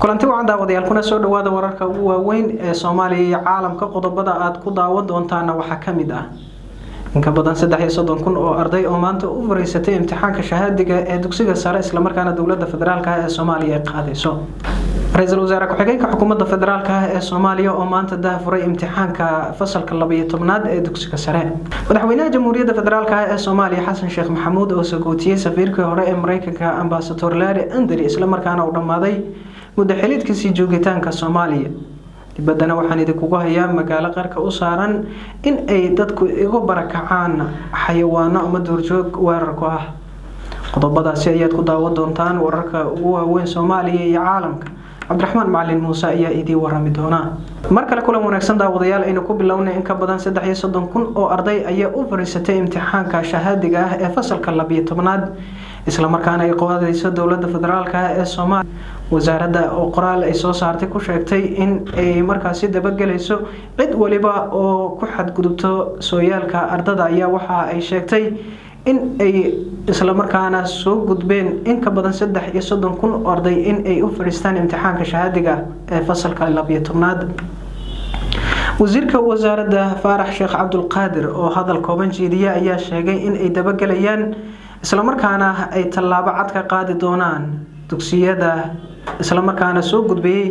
kulanti wacan daawadayaal kuna soo dhawaada wararka ugu waaweyn ee soomaaliya iyo caalamka qodobada aad ku daawan doontaana waxaa ka mid ah. Inka badan saddex iyo soddon kun oo arday oo maanta u fariisatay imtixaanka shahaadiga ee dugsiga sare islamarkaana dowladda federaalk ah ee soomaaliya ay qaadayso. Ra'iisul wasaare ku-xigeenka xukuumadda federaalk ah ee soomaaliya oo maanta dahafuray imtixaanka fasalka labayo tobnaad ee dugsiga sare. Madaxweynaha jamhuuriyadda federaalk ah ee soomaaliya xasan sheekh maxamuud oo sagootiyey safiirkii hore ee mareykanka ambasador larry andary islamarkaana uu dhammaaday muddo xiliidkiisii joogitaanka soomaaliya. Dibaddana waxaan idinkugu hayaa magaalo qarka u saaran in ay dadku igu barakacaan xayawaano ama duurjoog weerar ku ah. Qodobadaasi ayaad ku daawan doontaan wararka ugu waaweyn soomaaliya iyo caalamka. Cabdiraxmaan macalin muuse ayaa idiin warami doonaa mar kale kulan wanaagsan daawadayaal aynu ku bilownay in ka badan saddex iyo soddon kun oo arday ayaa u fariisatay imtixaanka shahaadiga ah ee fasalka labiyo tobnaad islamarkaana ay qaadayso dowladda federaalk ah ee soomaaliya wasaaradda oo qoraal ay soo saartay ku sheegtay in ay markaasi dabagelayso cid waliba oo ku xadgudubto sooyaalka ardada ayaa waxa ay sheegtay in ay islamarkaana soo gudbeen in ka badan saddex iyo soddon kun arday in ay u fadhiistaan imtixaanka shahaadiga ee fasalka labiyo tobnaad. Wasiirka wasaaradda faarax sheekh cabdulqaadir oo hadal kooban jeediya ayaa sheegay in ay dabagelayaan islamarkaana ay tallaabo cad ka qaadi doonaan dugsiyada islamarkaana soo gudbiyey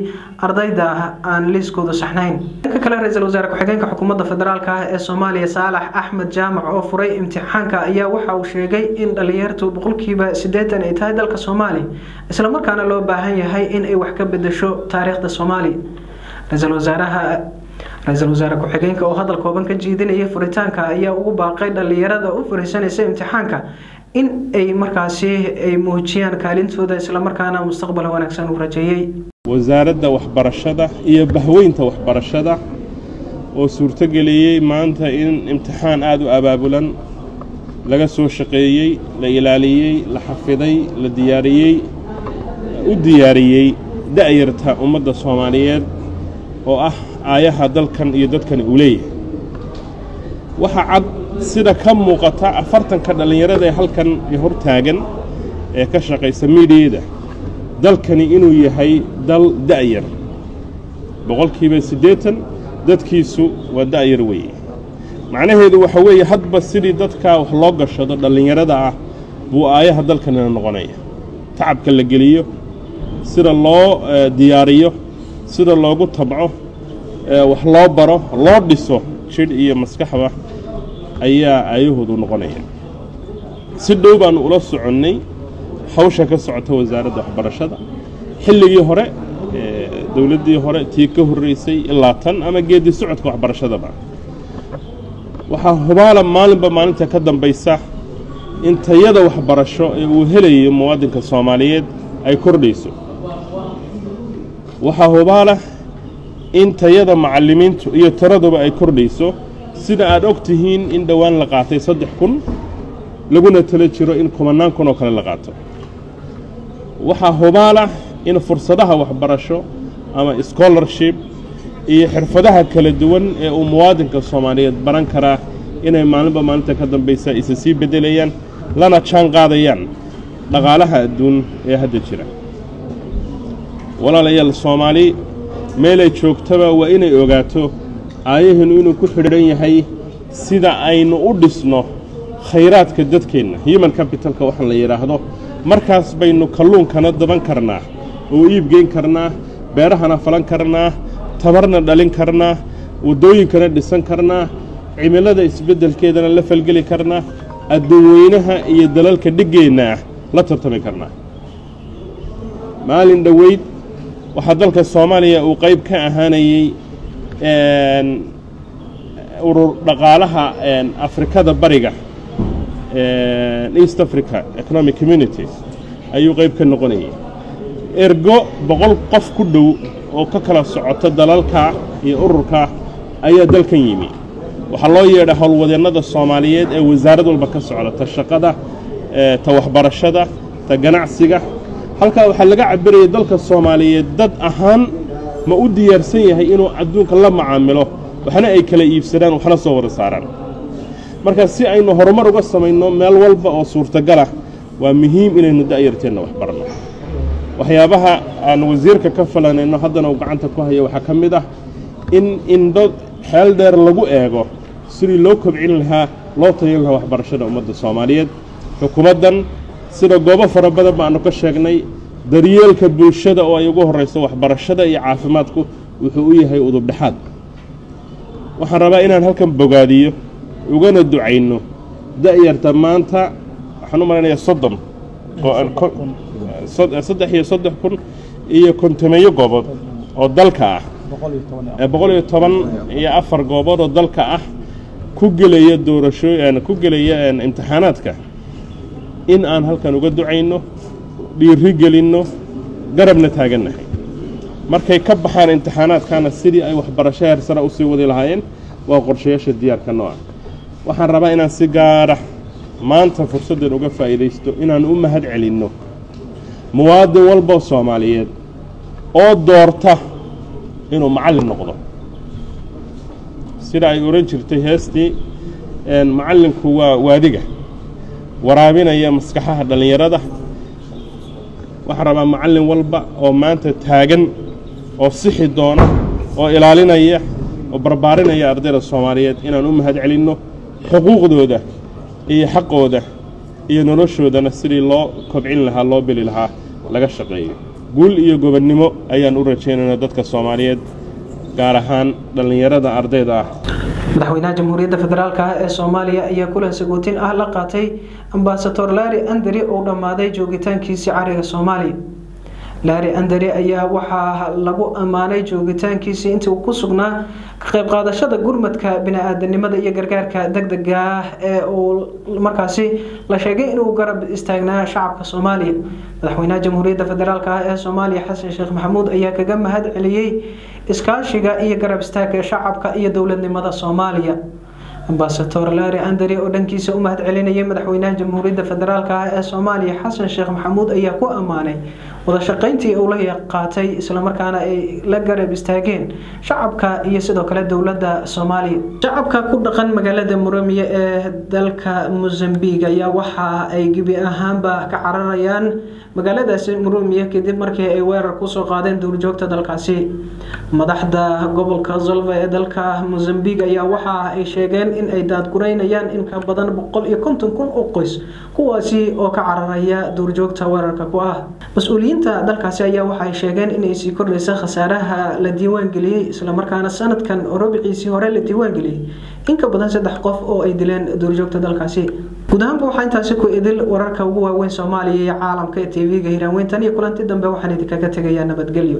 ardayda aan liiskoodu saxnayn. Dhanka kale ra'iisul wasaare ku-xigeenka xukuumadda federaalk ah ee soomaaliya saalax axmed jaamac oo furay imtixaanka ayaa waxa uu sheegay in dhalinyartu boqolkiiba sideetan ay tahay dalka soomaaliya islamarkaana loo baahan yahay in ay wax ka bedesho taariikhda soomaaliya ra'iisul wasaaraha ra'iisul wasaare ku-xigeenka oo hadal kooban ka jiidinaya furitaanka ayaa ugu baaqay dhalinyarada u fariisanaysa imtixaanka in ay markaasi ay muujiyaan kaalintooda islamarkaana mustaqbal wanaagsan uu rajeeyey. Wasaaradda waxbarashada iyo bahweynta waxbarashada oo suurtogeliyey maanta in imtixaan aada u abaabulan laga soo shaqeeyey la ilaaliyey la xafiday la diyaariyey u diyaariyey da'yarta ummadda soomaaliyeed oo ah aayaha dalkan iyo dadkan uu leeyahay waxa cad sida ka muuqata afartanka dhallinyarada ee halkan hor taagan ee ka shaqaysa miidiyada dalkani inuu yahay dal da'yar. Boqolkiiba siddeetan dadkiisu waa da'yar weeye. Macnaheedu waxa weeye hadba sidii dadkaa wax loo gashado dhallinyarada ah buu aayaha dalkanina noqonaya. Tacabka la geliyo sida loo diyaariyo sida loogu tabco wax loo baro loo dhiso jidh iyo maskaxba ayaa aayahoodu noqonaya. Si dhow baannu ula soconnay hawsha ka socota wasaaradda waxbarashada xilligii hore dowladdii hore tii ka horraysay ilaa tan ama geeddii socodka waxbarashadaba. Waxaa hubaala maalinba maalinta ka dambaysa in tayada waxbarasho ee uu helayo muwaadinka soomaaliyeed ay kordhayso. Waxaa hubaala in tayada macallimiintu iyo tiraduba ay kordhayso sida aad og tihiin in dhowaan la qaatay saddex kun laguna tala jiro in kumannaan kun oo kale la qaato. Waxaa hubaala in fursadaha waxbarasho ama scholarship iyo xirfadaha kala duwan ee uu muwaadinka soomaaliyeed baran karaa inay maalinba maalinta ka dambaysa isa sii beddelayaan lana jaan qaadayaan dhaqaalaha adduun ee hadda jira. Walaalayaal soomaali meelay joogtaba waa inay ogaato aayahinu inuu ku xidhan yahay sida aynu u dhisno khayraadka dadkeenna. Human capitalka waxaan la yidhaahdo markaas baynu kalluunkana daban karnaa oo iibgeyn karnaa beerahana falan karnaa tabarna dhalin karnaa waddooyinkana dhisan karnaa cimilada isbeddelkeedana la falgeli karnaa adduunweynaha iyo dalalka dhiggeenna ah la tartami karnaa. Maalin dhoweyd waxaa dalka soomaaliya uu qayb ka ahaanayey urur dhaqaalaha afrikada bariga east africa economic communities ayuu qayb ka noqonayay. Ergo boqol qof ku dhow oo ka kala socota dalalka iyo ururka ayaa dalkan yimi. Waxaa loo yeedha howlwadeennada soomaaliyeed ee wasaarad walba ka socda ta shaqada ta waxbarashada ta ganacsiga halkaa waxaa laga cabiraya dalka soomaaliyeed dad ahaan ma u diyaarsan yahay inuu adduunka la macaamilo waxna ay kala iibsadaan waxna soo wada saaraan. Marka si aynu horumar uga samayno meel walba oo suurtagalah waa muhiim inaynu da'yarteenna wax baranno waxyaabaha aan wasiirka ka falanayno haddana uu gacanta ku hayo waxaa ka mid ah in indho xeel dheer lagu eego sidii loo kobcin lahaa loo tayin lahaa waxbarashada ummadda soomaaliyeed. Xukuumaddan sida goobo fara badan baanu ka sheegnay daryeelka bulshada oo ay ugu horrayso waxbarashada iyo caafimaadku wuxuu u yahay udubdhexaad waxaan rabaa inaan halkan bogaadiyo ugana ducayno da'yarta maanta waxaan u malaynayaa soddon saddex iyo saddex kun iyo kontomeeyo goobood oo dalka ah. Boqol iyo toban iyo afar goobood oo dalka ah ku gelaya doorasho ku gelaya imtixaanaadka. In aan halkan uga ducayno dhiiri gelinno garabna taagannahay markay ka baxaan imtixaanaadkana sidii ay waxbarasho heersara u sii wadi lahaayeen waa qorshayaasha diyaarka nooca waxaan rabaa inaan si gaara maanta fursaddan uga faa'iidaysto inaan u mahad celinno. Muwaadin walboo soomaaliyeed oo doorta inuu macallin noqdo. Sida ay ohan jirtay heestii macallinku waa waadiga waraabinaya maskaxaha dhallinyarada waxaan rabaa macallin walba oo maanta taagan oo sixi doona oo ilaalinaya oo barbaarinaya ardayda soomaaliyeed inaan u mahad celinno xuquuqdooda iyo xaqooda iyo noloshoodana sidii loo kobcin lahaa loo beli lahaa laga shaqeeyo. Guul iyo gobonnimo ayaan u rajaynaynaa dadka soomaaliyeed gaar ahaan dhallinyarada ardayda ah madaxweynaha jamhuuriyadda federaalk ah ee soomaaliya ayaa kulan sagootin ah la qaatay ambasador laari andari oo dhammaaday joogitaankiisii cariga soomaaliya laari andari ayaa waxaa lagu ammaanay joogitaankiisii intii uu ku sugnaa ka qayb qaadashada gurmadka bini-aadanimada iyo gargaarka degdega ah ee uu markaasi la sheegay inuu garab istaagnaa shacabka soomaaliya. Madaxweynaha jamhuuriyadda federaalk ah ee soomaaliya xasan sheekh maxamuud ayaa kaga mahad celiyey iskaashiga iyo garab istaagga shacabka iyo dowladnimada soomaaliya. Ambasador laari andari oo dhankiisa u mahad celinayay madaxweynaha jamhuuriyadda federaalk ah ee soomaaliya xasan sheekh maxamuud ayaa ku ammaanay wada shaqayntii uu la qaatay islamarkaana ay la garab istaageen shacabka iyo sidoo kale dowladda soomaaliya shacabka ku dhaqan magaalada muramiye ee dalka mozambique ayaa waxa ay gebi ahaanba ka cararayaan magaaladaasi murumiya kadib markii ay weerar ku soo qaadeen duurjoogta dalkaasi. Madaxda gobolka zolva ee dalka mozambique ayaa waxa ay sheegeen in ay daadgureynayaan in ka badan boqol iyo konton kun oo qoys kuwaasi oo ka cararaya duurjoogta weerarka ku ah mas'uuliyiinta dalkaasi ayaa waxaay sheegeen inay sii kordhaysa khasaaraha la diiwaangeliyey islamarkaana sanadkan robiciisii hore la diiwaangeliyey in ka badan saddex qof oo ay dileen duurjoogta dalkaasi. Guud ahaanba waxaa intaasi ku idil wararka ugu waaweyn soomaaliya iyo caalamka ee tv-ga hiraanweyntan iyo kulanti dambe waxaan idinkaga tegayaa nabadgelyo